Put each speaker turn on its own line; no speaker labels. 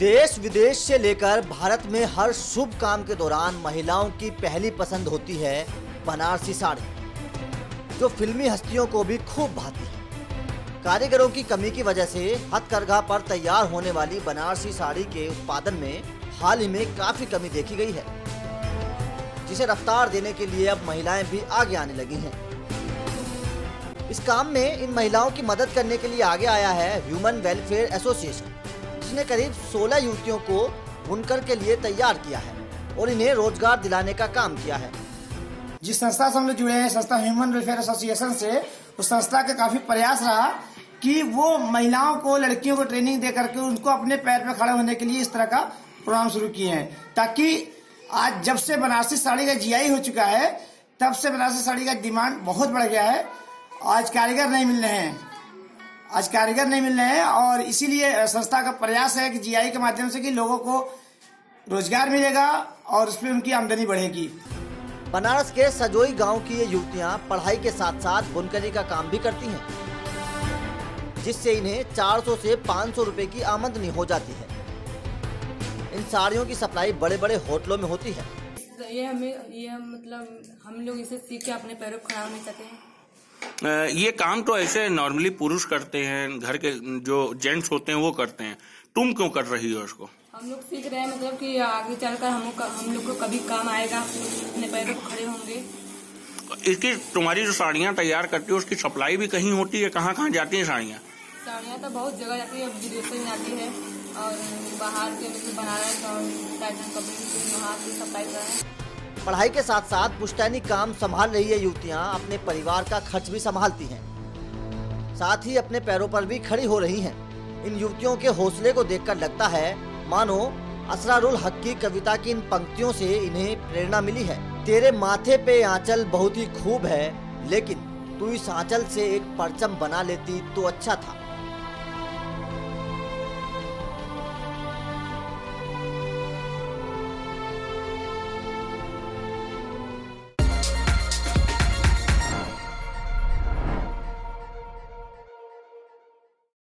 देश विदेश से लेकर भारत में हर शुभ काम के दौरान महिलाओं की पहली पसंद होती है बनारसी साड़ी, जो फिल्मी हस्तियों को भी खूब भाती है। कारीगरों की कमी की वजह से हथकरघा पर तैयार होने वाली बनारसी साड़ी के उत्पादन में हाल ही में काफ़ी कमी देखी गई है, जिसे रफ्तार देने के लिए अब महिलाएँ भी आगे आने लगी हैं। इस काम में इन महिलाओं की मदद करने के लिए आगे आया है ह्यूमन वेलफेयर एसोसिएशन। जिसने करीब 16 युवतियों को बुनकर के लिए तैयार किया है और इन्हें रोज़गार दिलाने का काम किया है।
जिस संस्था से हम लोग जुड़े हैं, संस्था ह्यूमन वेलफेयर एसोसिएशन से, उस संस्था का काफ़ी प्रयास रहा कि वो महिलाओं को, लड़कियों को ट्रेनिंग दे करके उनको अपने पैर पर खड़े होने के लिए इस तरह का प्रोग्राम शुरू किए हैं। ताकि आज जब से बनारसी साड़ी का जीआई हो चुका है, तब से बनारसी साड़ी का डिमांड बहुत बढ़ गया है। आज कारीगर नहीं मिल रहे हैं। आज कारीगर नहीं मिल रहे हैं और इसीलिए संस्था का प्रयास है कि जीआई के माध्यम से कि लोगों को रोज़गार मिलेगा और उसमें उनकी आमदनी बढ़ेगी।
बनारस के सजोई गाँव की ये युवतियाँ पढ़ाई के साथ साथ बुनकरी का काम भी करती हैं जिससे इन्हें 400 से 500 रुपए की आमदनी हो जाती है। इन साड़ियों की सप्लाई बड़े बड़े होटलों में होती है।
ये हमें ये मतलब हम लोग इसे सीख के अपने पैरों पर खड़ा होने चाहते हैं
अ, ये काम तो ऐसे नॉर्मली पुरुष करते हैं घर के जो जेंट्स होते हैं वो करते हैं। तुम क्यों कर रही हो उसको?
हम लोग सीख रहे हैं मतलब कि आगे चलकर हम हम लोग को कभी काम आएगा अपने पैरों पर खड़े होंगे।
इसकी तुम्हारी जो साड़ियाँ तैयार करती है उसकी सप्लाई भी कहीं होती है? कहाँ कहाँ जाती है साड़ियाँ?
साड़ियाँ तो बहुत जगह जाती है विदेशों में जाती है। और बाहर के मतलब बनारस और सप्लाई कर रहे हैं।
पढ़ाई के साथ साथ पुश्तैनी काम संभाल रही ये युवतियाँ, अपने परिवार का खर्च भी संभालती हैं। साथ ही अपने पैरों पर भी खड़ी हो रही हैं। इन युवतियों के हौसले को देखकर लगता है, मानो असरारुल हक की कविता की इन पंक्तियों से इन्हें प्रेरणा मिली है। तेरे माथे पे आंचल बहुत ही खूब है, लेकिन तू इस आंचल से एक परचम बना लेती तो अच्छा था।